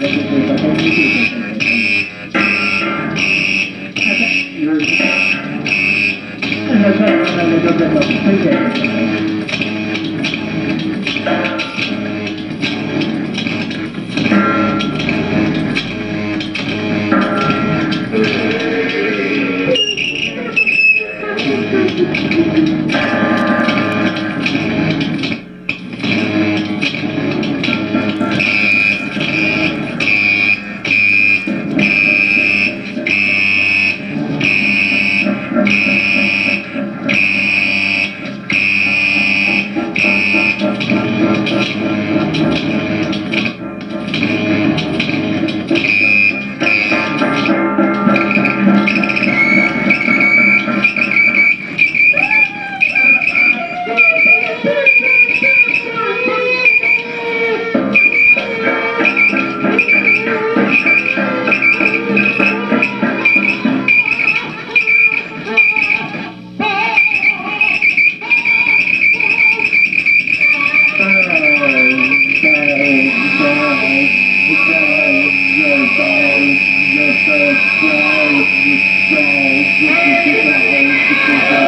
Thank you. the stars, the stars, the stars, the stars.